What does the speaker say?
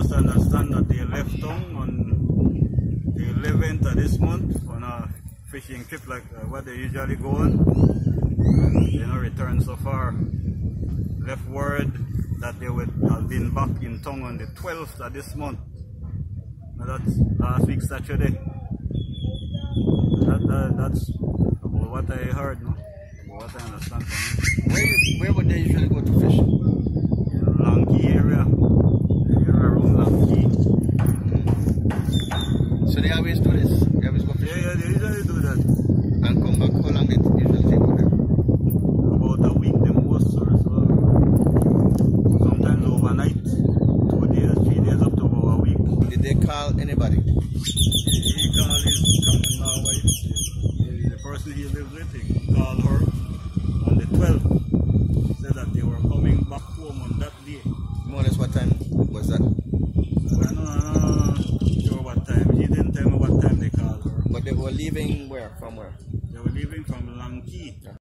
just understand that they left town on the 11th of this month on a fishing trip like uh, they usually go on. And they not returned so far. Left word that they would have been back in town on the 12th of this month. Now that's last week Saturday. That, that, that's about what I heard, no? About what I understand from it. Where, where would they usually go to So they always do this? They always go Yeah, fishing? yeah, they usually do that. And come back, how long they usually take with them? About a week the most or so. Sometimes overnight. Two days, three days up to about a week. Did they call anybody? He called his cousin-in-law wife. The, the person he lives with, he called her on the 12th. Said that they were coming back home on that day. More or less what time was that? So I don't know, I'm not sure what time. He didn't tell me what time they called her. But they were leaving where? From where? They were leaving from Long Caye. Yeah.